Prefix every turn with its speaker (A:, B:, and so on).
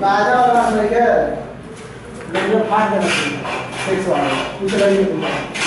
A: राजा वाला नहीं है लेकिन फाड़ देना चाहिए। सिक्स वाला। कुछ नहीं है